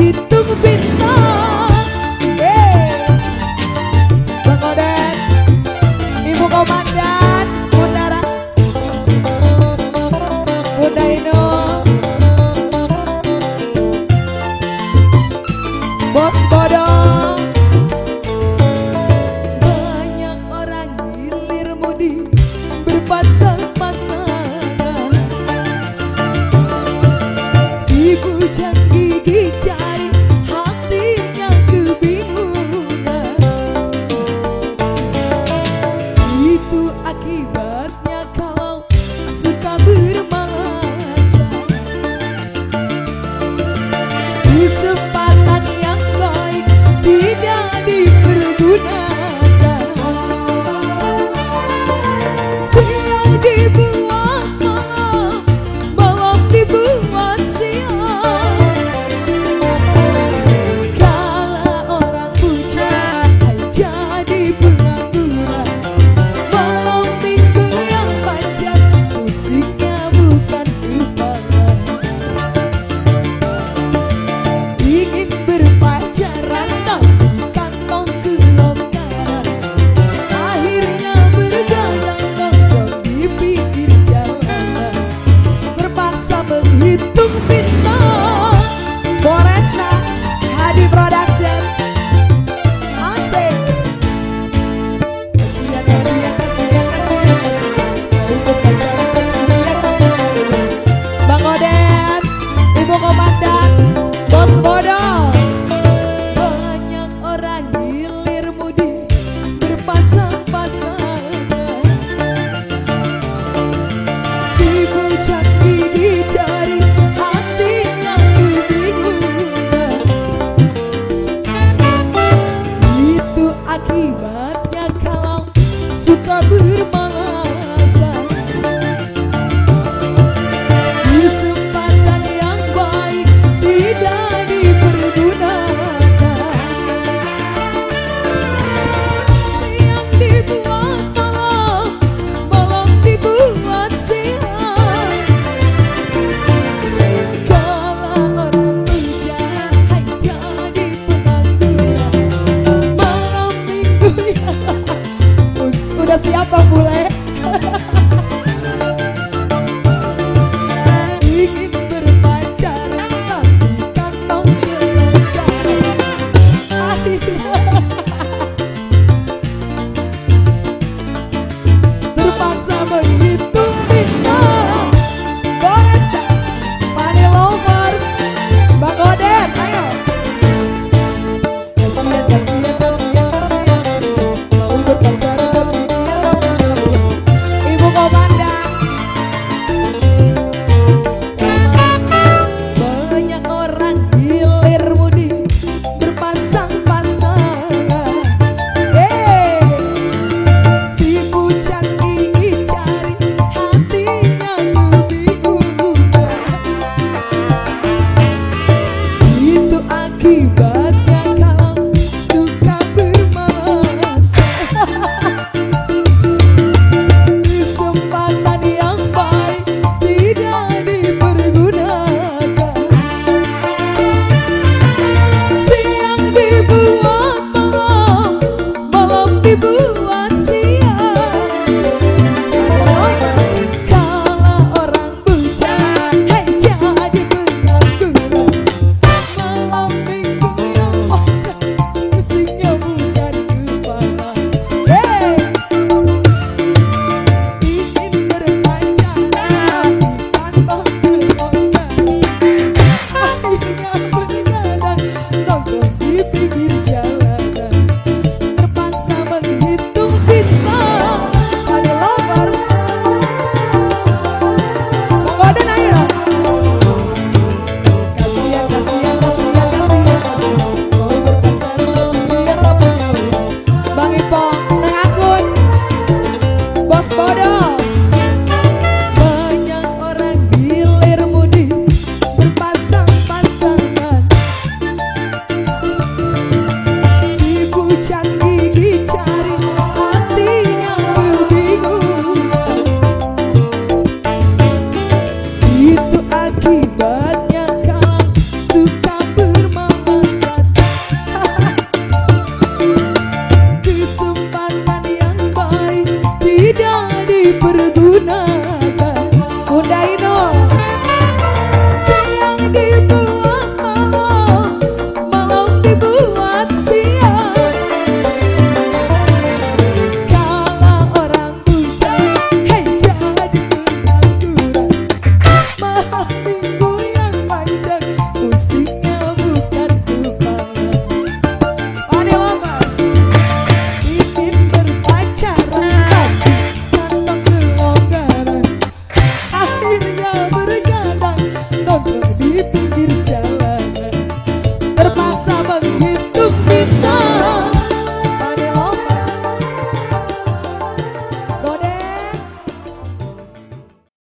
que tudo bem saatnya Bang Oden, Ibu Komandan, Bos Bodoh. Banyak orang hilir mudik berpasang-pasang. Si bujang gigi jari hati aku bingung. Itu akibatnya kalau suka bermain.